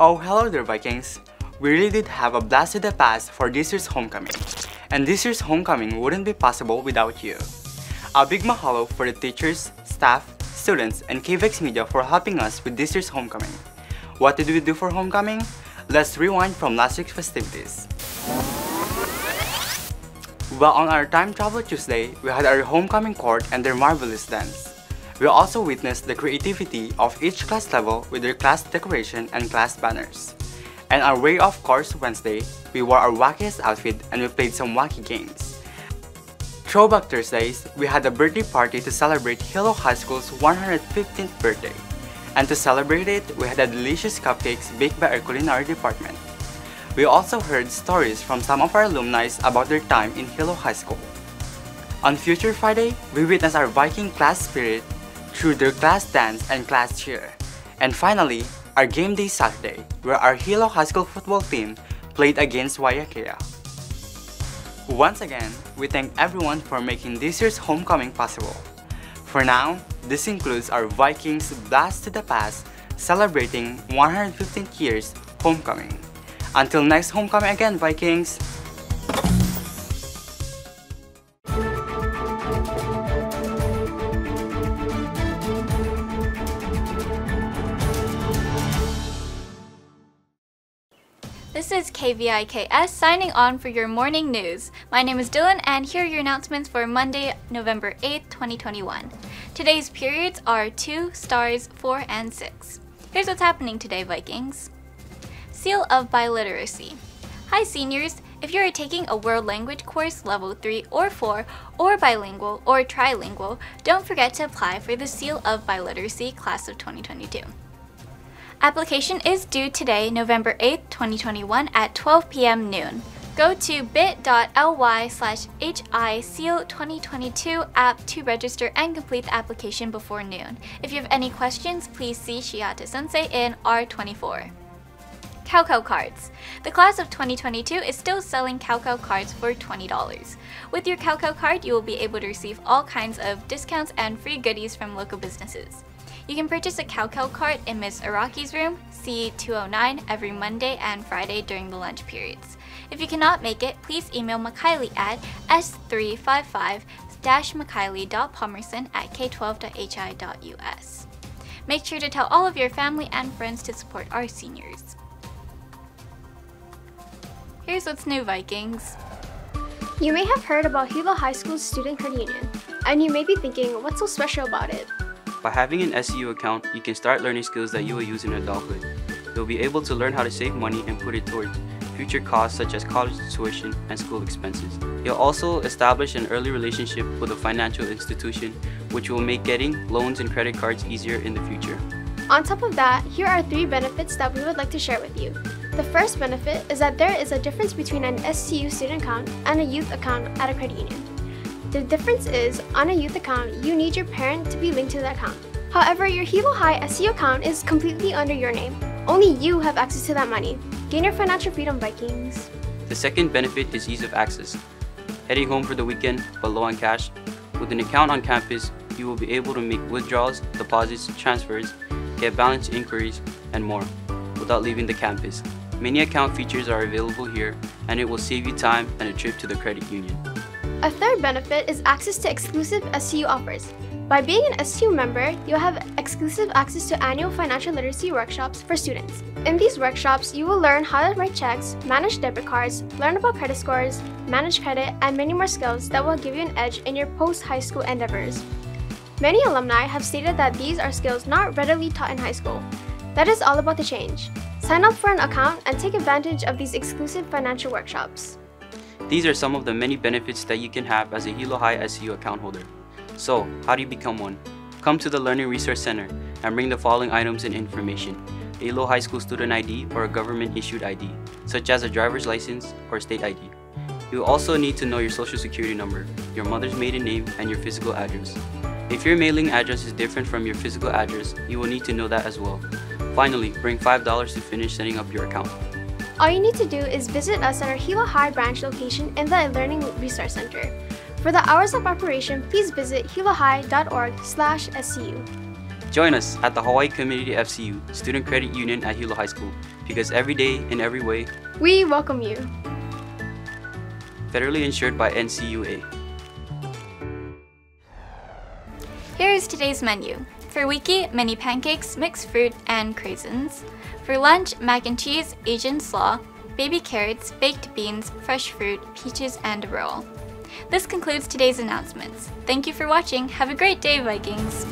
Oh, hello there, Vikings! We really did have a blast in the past for this year's homecoming. And this year's homecoming wouldn't be possible without you. A big mahalo for the teachers, staff, students, and KVIKS Media for helping us with this year's homecoming. What did we do for homecoming? Let's rewind from last week's festivities. Well, on our Time Travel Tuesday, we had our homecoming court and their marvelous dance. We also witnessed the creativity of each class level with their class decoration and class banners. And our Way of Course Wednesday, we wore our wackiest outfit and we played some wacky games. Throwback Thursdays, we had a birthday party to celebrate Hilo High School's 115th birthday. And to celebrate it, we had a delicious cupcakes baked by our culinary department. We also heard stories from some of our alumni about their time in Hilo High School. On Future Friday, we witnessed our Viking class spirit through their class dance and class cheer. And finally, our game day Saturday, where our Hilo High School football team played against Waiakea. Once again, we thank everyone for making this year's homecoming possible. For now, this includes our Vikings Blast to the Past celebrating 115 years homecoming. Until next homecoming again, Vikings! Is KVIKS signing on for your morning news. My name is Dylan and here are your announcements for Monday, November 8th, 2021. Today's periods are 2, stars, 4, and 6. Here's what's happening today, Vikings. Seal of Biliteracy. Hi seniors, if you are taking a world language course level 3 or 4, or bilingual or trilingual, don't forget to apply for the Seal of Biliteracy class of 2022. Application is due today, November 8th, 2021 at 12 p.m. noon. Go to bit.ly slash HISEAL2022 app to register and complete the application before noon. If you have any questions, please see Shiata Sensei in R24. Kauko cards. The class of 2022 is still selling Kauko cards for $20. With your Kauko card, you will be able to receive all kinds of discounts and free goodies from local businesses. You can purchase a Kauko cart in Ms. Araki's room, C209, every Monday and Friday during the lunch periods. If you cannot make it, please email Makiley at s355-makiley.palmerson at k12.hi.us. Make sure to tell all of your family and friends to support our seniors. Here's what's new, Vikings. You may have heard about Hilo High School's Student Credit Union, and you may be thinking, what's so special about it? By having an SCU account, you can start learning skills that you will use in adulthood. You'll be able to learn how to save money and put it towards future costs such as college tuition and school expenses. You'll also establish an early relationship with a financial institution, which will make getting loans and credit cards easier in the future. On top of that, here are three benefits that we would like to share with you. The first benefit is that there is a difference between an SCU student account and a youth account at a credit union. The difference is, on a youth account, you need your parent to be linked to the account. However, your Hilo High SCU account is completely under your name. Only you have access to that money. Gain your financial freedom, Vikings. The second benefit is ease of access. Heading home for the weekend but low on cash? With an account on campus, you will be able to make withdrawals, deposits, transfers, get balance inquiries, and more without leaving the campus. Many account features are available here, and it will save you time and a trip to the credit union. A third benefit is access to exclusive SCU offers. By being an SCU member, you'll have exclusive access to annual financial literacy workshops for students. In these workshops, you will learn how to write checks, manage debit cards, learn about credit scores, manage credit, and many more skills that will give you an edge in your post-high school endeavors. Many alumni have stated that these are skills not readily taught in high school. That is all about to change. Sign up for an account and take advantage of these exclusive financial workshops. These are some of the many benefits that you can have as a Hilo High SCU account holder. So, how do you become one? Come to the Learning Resource Center and bring the following items and information. A Hilo High School student ID or a government issued ID, such as a driver's license or state ID. You also need to know your social security number, your mother's maiden name, and your physical address. If your mailing address is different from your physical address, you will need to know that as well. Finally, bring $5 to finish setting up your account. All you need to do is visit us at our Hilo High branch location in the Learning Resource Center. For the hours of operation, please visit hilohigh.org/scu. Join us at the Hawaii Community FCU Student Credit Union at Hilo High School because every day in every way, We welcome you. federally insured by NCUA. Here is today's menu. For wiki, mini pancakes, mixed fruit, and craisins. For lunch, mac and cheese, Asian slaw, baby carrots, baked beans, fresh fruit, peaches, and a roll. This concludes today's announcements. Thank you for watching. Have a great day, Vikings!